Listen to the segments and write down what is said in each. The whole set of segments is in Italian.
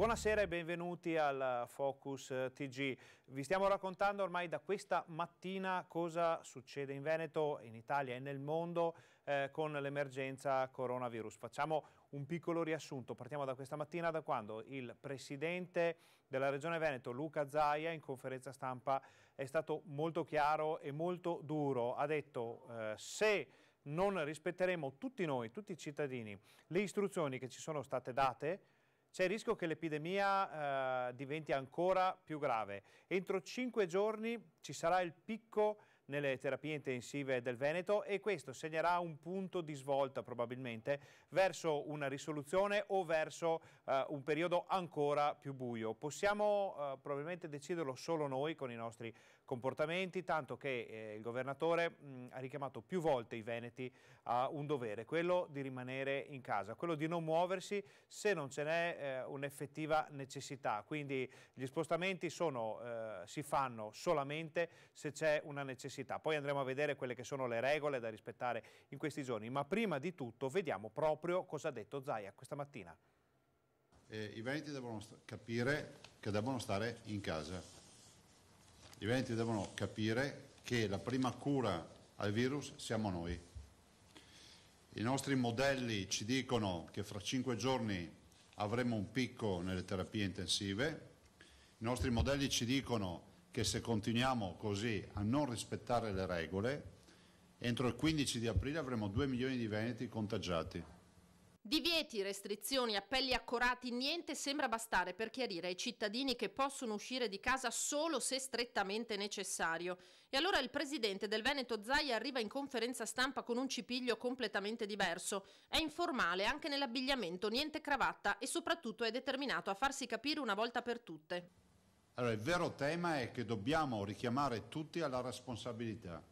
Buonasera e benvenuti al Focus TG. Vi stiamo raccontando ormai da questa mattina cosa succede in Veneto, in Italia e nel mondo eh, con l'emergenza coronavirus. Facciamo un piccolo riassunto. Partiamo da questa mattina da quando il presidente della Regione Veneto, Luca Zaia, in conferenza stampa è stato molto chiaro e molto duro. Ha detto eh, se non rispetteremo tutti noi, tutti i cittadini, le istruzioni che ci sono state date, c'è il rischio che l'epidemia eh, diventi ancora più grave. Entro cinque giorni ci sarà il picco nelle terapie intensive del Veneto e questo segnerà un punto di svolta probabilmente verso una risoluzione o verso eh, un periodo ancora più buio. Possiamo eh, probabilmente deciderlo solo noi con i nostri comportamenti, tanto che eh, il governatore mh, ha richiamato più volte i veneti a un dovere, quello di rimanere in casa, quello di non muoversi se non ce n'è eh, un'effettiva necessità. Quindi gli spostamenti sono, eh, si fanno solamente se c'è una necessità. Poi andremo a vedere quelle che sono le regole da rispettare in questi giorni, ma prima di tutto vediamo proprio cosa ha detto Zaia questa mattina. Eh, I veneti devono capire che devono stare in casa. I veneti devono capire che la prima cura al virus siamo noi. I nostri modelli ci dicono che fra cinque giorni avremo un picco nelle terapie intensive, i nostri modelli ci dicono che se continuiamo così a non rispettare le regole, entro il 15 di aprile avremo 2 milioni di veneti contagiati. Divieti, restrizioni, appelli accorati, niente sembra bastare per chiarire ai cittadini che possono uscire di casa solo se strettamente necessario. E allora il presidente del Veneto Zai arriva in conferenza stampa con un cipiglio completamente diverso. È informale anche nell'abbigliamento, niente cravatta e soprattutto è determinato a farsi capire una volta per tutte. Allora, il vero tema è che dobbiamo richiamare tutti alla responsabilità.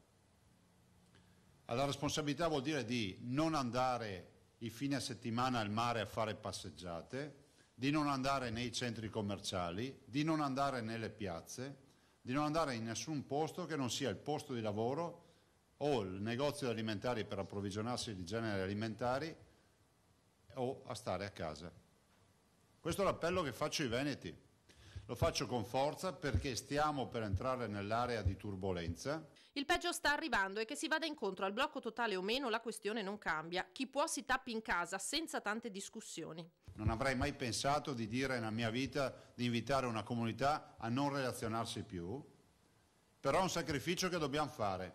Alla responsabilità vuol dire di non andare i fine settimana al mare a fare passeggiate, di non andare nei centri commerciali, di non andare nelle piazze, di non andare in nessun posto che non sia il posto di lavoro o il negozio alimentari per approvvigionarsi di generi alimentari o a stare a casa. Questo è l'appello che faccio ai Veneti. Lo faccio con forza perché stiamo per entrare nell'area di turbolenza. Il peggio sta arrivando e che si vada incontro al blocco totale o meno la questione non cambia. Chi può si tappi in casa senza tante discussioni. Non avrei mai pensato di dire nella mia vita di invitare una comunità a non relazionarsi più, però è un sacrificio che dobbiamo fare.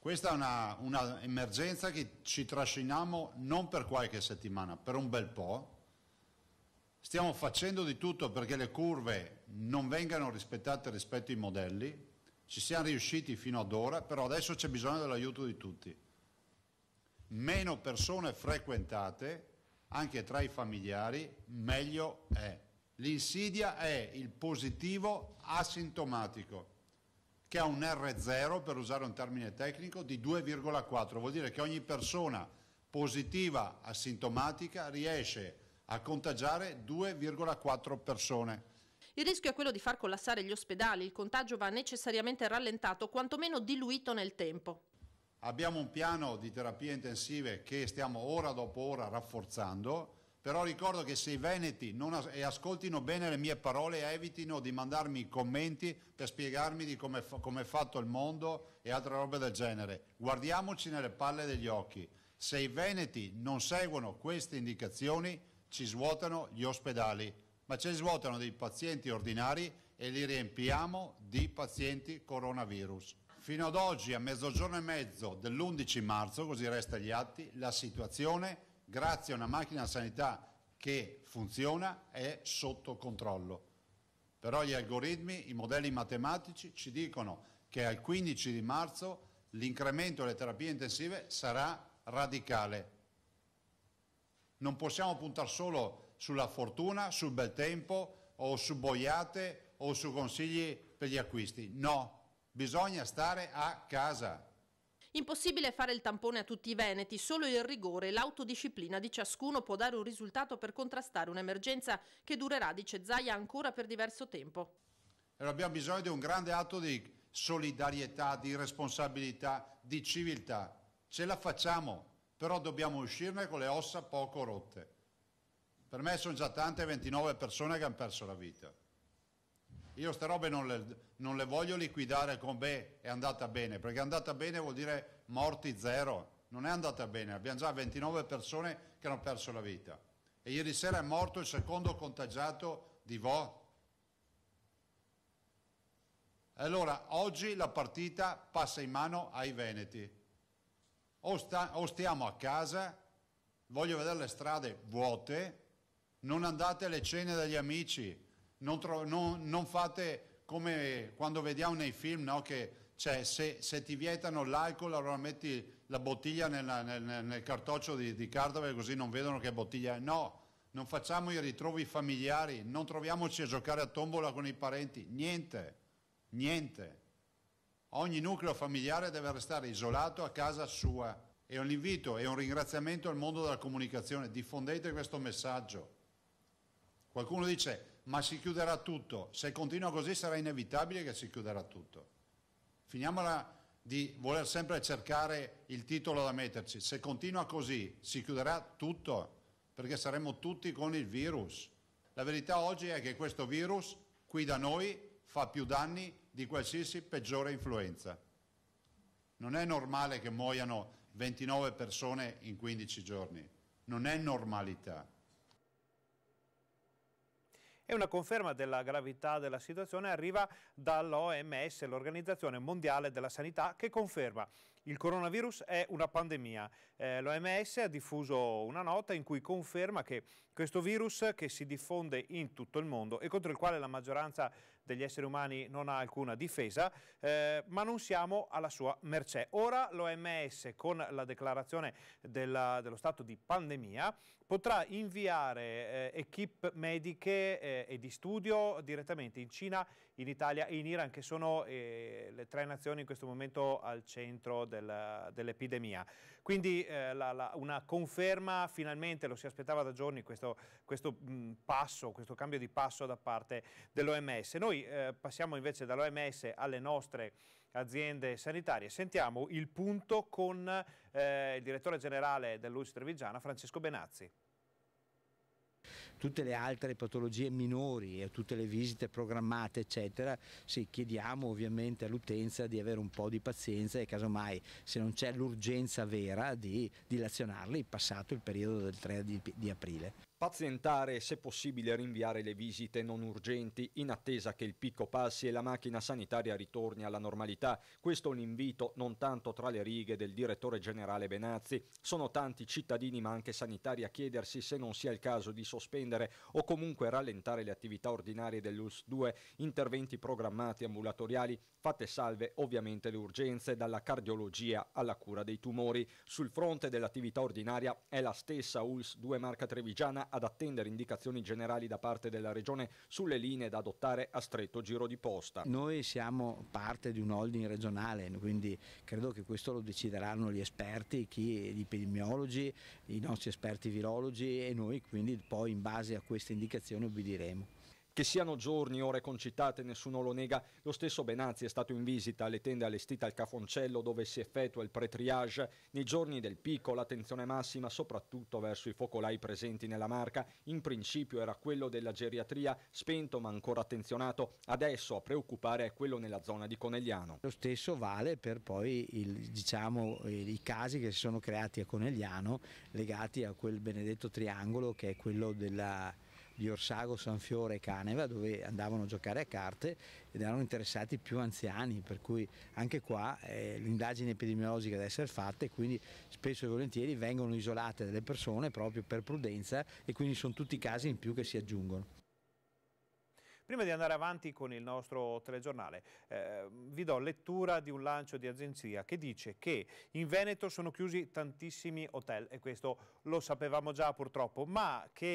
Questa è un'emergenza una che ci trasciniamo non per qualche settimana, per un bel po', Stiamo facendo di tutto perché le curve non vengano rispettate rispetto ai modelli, ci siamo riusciti fino ad ora, però adesso c'è bisogno dell'aiuto di tutti. Meno persone frequentate, anche tra i familiari, meglio è. L'insidia è il positivo asintomatico, che ha un R0, per usare un termine tecnico, di 2,4. Vuol dire che ogni persona positiva asintomatica riesce a a contagiare 2,4 persone. Il rischio è quello di far collassare gli ospedali, il contagio va necessariamente rallentato, quantomeno diluito nel tempo. Abbiamo un piano di terapie intensive che stiamo ora dopo ora rafforzando, però ricordo che se i veneti non as e ascoltino bene le mie parole evitino di mandarmi commenti per spiegarmi di come, come è fatto il mondo e altre robe del genere. Guardiamoci nelle palle degli occhi. Se i veneti non seguono queste indicazioni ci svuotano gli ospedali, ma ci svuotano dei pazienti ordinari e li riempiamo di pazienti coronavirus. Fino ad oggi, a mezzogiorno e mezzo dell'11 marzo, così resta agli atti, la situazione, grazie a una macchina sanità che funziona, è sotto controllo. Però gli algoritmi, i modelli matematici ci dicono che al 15 di marzo l'incremento delle terapie intensive sarà radicale non possiamo puntare solo sulla fortuna, sul bel tempo o su boiate o su consigli per gli acquisti. No, bisogna stare a casa. Impossibile fare il tampone a tutti i veneti, solo il rigore e l'autodisciplina di ciascuno può dare un risultato per contrastare un'emergenza che durerà, dice Zaia, ancora per diverso tempo. E abbiamo bisogno di un grande atto di solidarietà, di responsabilità, di civiltà. Ce la facciamo, però dobbiamo uscirne con le ossa poco rotte. Per me sono già tante 29 persone che hanno perso la vita. Io queste robe non le, non le voglio liquidare con beh, è andata bene, perché è andata bene vuol dire morti zero. Non è andata bene, abbiamo già 29 persone che hanno perso la vita. E ieri sera è morto il secondo contagiato di Vo. Allora, oggi la partita passa in mano ai Veneti. O, sta, o stiamo a casa, voglio vedere le strade vuote, non andate alle cene degli amici, non, tro- non, non fate come quando vediamo nei film, no? che cioè, se, se, ti vietano l'alcol allora metti la bottiglia nella, nel, nel, cartoccio di, di carta così non vedono che bottiglia è. No, non facciamo i ritrovi familiari, non troviamoci a giocare a tombola con i parenti, niente, niente. Ogni nucleo familiare deve restare isolato a casa sua. E un invito e un ringraziamento al mondo della comunicazione, diffondete questo messaggio. Qualcuno dice, ma si chiuderà tutto. Se continua così sarà inevitabile che si chiuderà tutto. Finiamola di voler sempre cercare il titolo da metterci. Se continua così si chiuderà tutto perché saremo tutti con il virus. La verità oggi è che questo virus qui da noi fa più danni di qualsiasi peggiore influenza. Non è normale che muoiano 29 persone in 15 giorni, non è normalità. E una conferma della gravità della situazione arriva dall'OMS, l'Organizzazione Mondiale della Sanità, che conferma il coronavirus è una pandemia. Eh, L'OMS ha diffuso una nota in cui conferma che questo virus che si diffonde in tutto il mondo e contro il quale la maggioranza degli esseri umani non ha alcuna difesa, eh, ma non siamo alla sua mercé. Ora l'OMS con la declarazione della, dello stato di pandemia potrà inviare eh, equip mediche eh, e di studio direttamente in Cina, in Italia e in Iran, che sono eh, le tre nazioni in questo momento al centro del, dell'epidemia. Quindi eh, la, la, una conferma, finalmente lo si aspettava da giorni, questo, questo mh, passo, questo cambio di passo da parte dell'OMS. Noi eh, passiamo invece dall'OMS alle nostre aziende sanitarie. Sentiamo il punto con eh, il direttore generale dell'UIS Trevigiana, Francesco Benazzi tutte le altre patologie minori e tutte le visite programmate eccetera, sì, chiediamo ovviamente all'utenza di avere un po' di pazienza e casomai se non c'è l'urgenza vera di dilazionarli passato il periodo del 3 di, di aprile. Pazientare e se possibile rinviare le visite non urgenti in attesa che il picco passi e la macchina sanitaria ritorni alla normalità. Questo è un invito non tanto tra le righe del direttore generale Benazzi. Sono tanti cittadini ma anche sanitari a chiedersi se non sia il caso di sospendere o comunque rallentare le attività ordinarie dell'ULS 2, interventi programmati ambulatoriali, fatte salve ovviamente le urgenze dalla cardiologia alla cura dei tumori. Sul fronte dell'attività ordinaria è la stessa ULS 2 Marca Trevigiana ad attendere indicazioni generali da parte della Regione sulle linee da adottare a stretto giro di posta. Noi siamo parte di un holding regionale, quindi credo che questo lo decideranno gli esperti, chi, gli epidemiologi, i nostri esperti virologi e noi quindi poi in base a queste indicazioni ubbidiremo. Che siano giorni, ore concitate, nessuno lo nega. Lo stesso Benazzi è stato in visita alle tende allestite al Cafoncello dove si effettua il pre-triage. Nei giorni del picco l'attenzione massima soprattutto verso i focolai presenti nella marca. In principio era quello della geriatria, spento ma ancora attenzionato. Adesso a preoccupare è quello nella zona di Conegliano. Lo stesso vale per poi il, diciamo, i casi che si sono creati a Conegliano legati a quel benedetto triangolo che è quello della di Orsago, Sanfiore e Caneva dove andavano a giocare a carte ed erano interessati più anziani, per cui anche qua eh, l'indagine epidemiologica deve essere fatta e quindi spesso e volentieri vengono isolate delle persone proprio per prudenza e quindi sono tutti casi in più che si aggiungono. Prima di andare avanti con il nostro telegiornale, eh, vi do lettura di un lancio di agenzia che dice che in Veneto sono chiusi tantissimi hotel, e questo lo sapevamo già purtroppo, ma che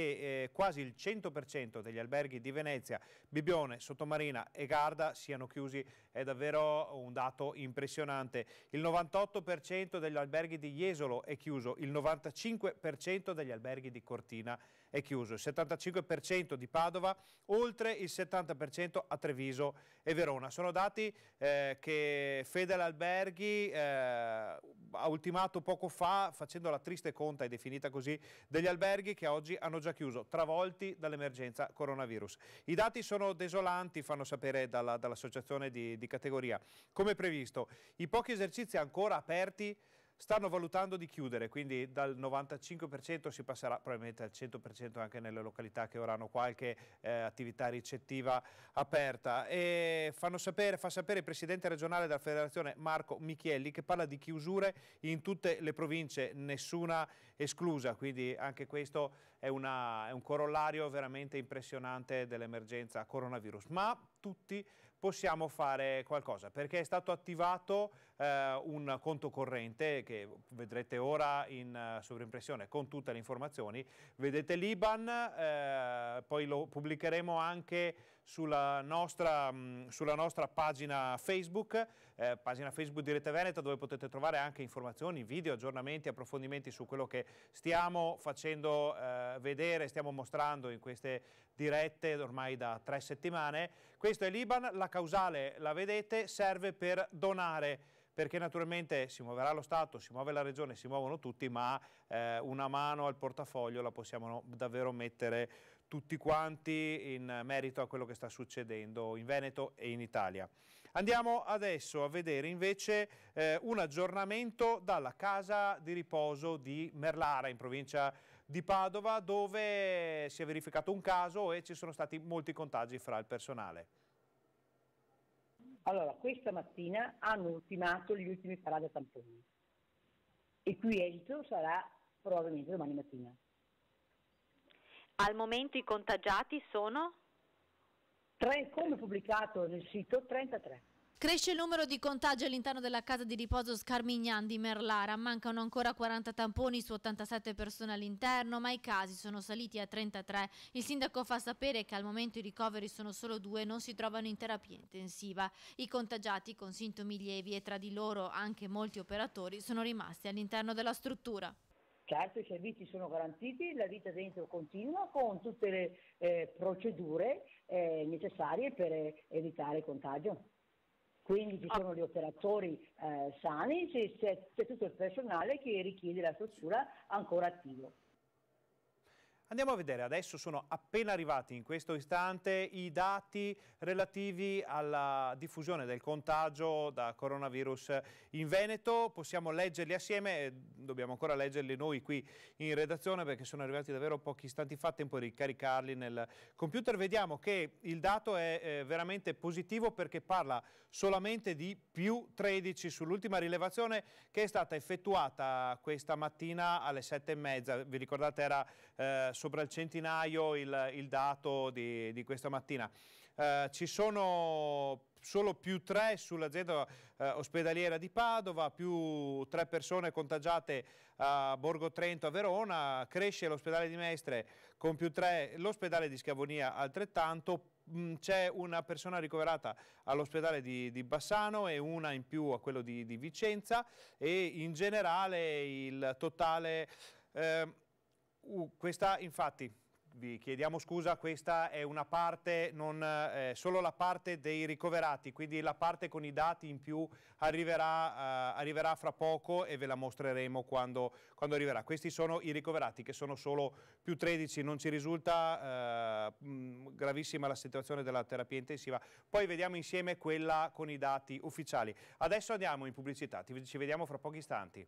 eh, quasi il 100% degli alberghi di Venezia, Bibione, Sottomarina e Garda siano chiusi è davvero un dato impressionante. Il 98% degli alberghi di Jesolo è chiuso, il 95% degli alberghi di Cortina è chiuso, il 75% di Padova, oltre il 70% a Treviso e Verona. Sono dati eh, che Fedel Alberghi eh, ha ultimato poco fa facendo la triste conta, è definita così, degli alberghi che oggi hanno già chiuso, travolti dall'emergenza coronavirus. I dati sono desolanti, fanno sapere dall'associazione di, di categoria. Come previsto, i pochi esercizi ancora aperti stanno valutando di chiudere, quindi dal 95% si passerà probabilmente al 100% anche nelle località che ora hanno qualche eh, attività ricettiva aperta. E sapere, fa sapere il Presidente regionale della Federazione Marco Michielli che parla di chiusure in tutte le province, nessuna esclusa, quindi anche questo è, una, è un corollario veramente impressionante dell'emergenza coronavirus. Ma tutti possiamo fare qualcosa perché è stato attivato eh, un conto corrente che vedrete ora in uh, sovrimpressione con tutte le informazioni. Vedete l'Iban, eh, poi lo pubblicheremo anche sulla nostra, mh, sulla nostra pagina Facebook, eh, pagina Facebook di Rete Veneto dove potete trovare anche informazioni, video, aggiornamenti, approfondimenti su quello che stiamo facendo eh, vedere, stiamo mostrando in queste dirette ormai da tre settimane. Questo è l'Iban, la causale la vedete, serve per donare perché naturalmente si muoverà lo Stato, si muove la Regione, si muovono tutti, ma eh, una mano al portafoglio la possiamo davvero mettere tutti quanti in merito a quello che sta succedendo in Veneto e in Italia. Andiamo adesso a vedere invece eh, un aggiornamento dalla casa di riposo di Merlara in provincia di Padova dove si è verificato un caso e ci sono stati molti contagi fra il personale. Allora, questa mattina hanno ultimato gli ultimi parade tamponi, il cui esito sarà probabilmente domani mattina. Al momento i contagiati sono? Tre, come pubblicato nel sito, 33. Cresce il numero di contagi all'interno della casa di riposo Scarmignan di Merlara. Mancano ancora 40 tamponi su 87 persone all'interno, ma i casi sono saliti a 33. Il sindaco fa sapere che al momento i ricoveri sono solo due e non si trovano in terapia intensiva. I contagiati con sintomi lievi e tra di loro anche molti operatori sono rimasti all'interno della struttura. Certo, i servizi sono garantiti, la vita dentro continua con tutte le eh, procedure eh, necessarie per eh, evitare il contagio quindi ci sono gli operatori eh, sani, c'è, c'è tutto il personale che richiede la struttura ancora attivo. Andiamo a vedere, adesso sono appena arrivati in questo istante i dati relativi alla diffusione del contagio da coronavirus in Veneto. Possiamo leggerli assieme, dobbiamo ancora leggerli noi qui in redazione perché sono arrivati davvero pochi istanti fa, tempo di ricaricarli nel computer. Vediamo che il dato è eh, veramente positivo perché parla solamente di più 13 sull'ultima rilevazione che è stata effettuata questa mattina alle sette e mezza. Vi ricordate era eh, sopra il centinaio il, il dato di, di, questa mattina. Eh, ci sono solo più tre sull'azienda eh, ospedaliera di Padova, più tre persone contagiate a Borgo Trento a Verona, cresce l'ospedale di Mestre con più tre, l'ospedale di Schiavonia altrettanto, mm, c'è una persona ricoverata all'ospedale di, di, Bassano e una in più a quello di, di Vicenza e in generale il totale... Eh, Uh, questa infatti vi chiediamo scusa, questa è una parte, non eh, solo la parte dei ricoverati, quindi la parte con i dati in più arriverà, eh, arriverà fra poco e ve la mostreremo quando, quando, arriverà. Questi sono i ricoverati che sono solo più 13, non ci risulta eh, gravissima la situazione della terapia intensiva. Poi vediamo insieme quella con i dati ufficiali. Adesso andiamo in pubblicità, ci vediamo fra pochi istanti.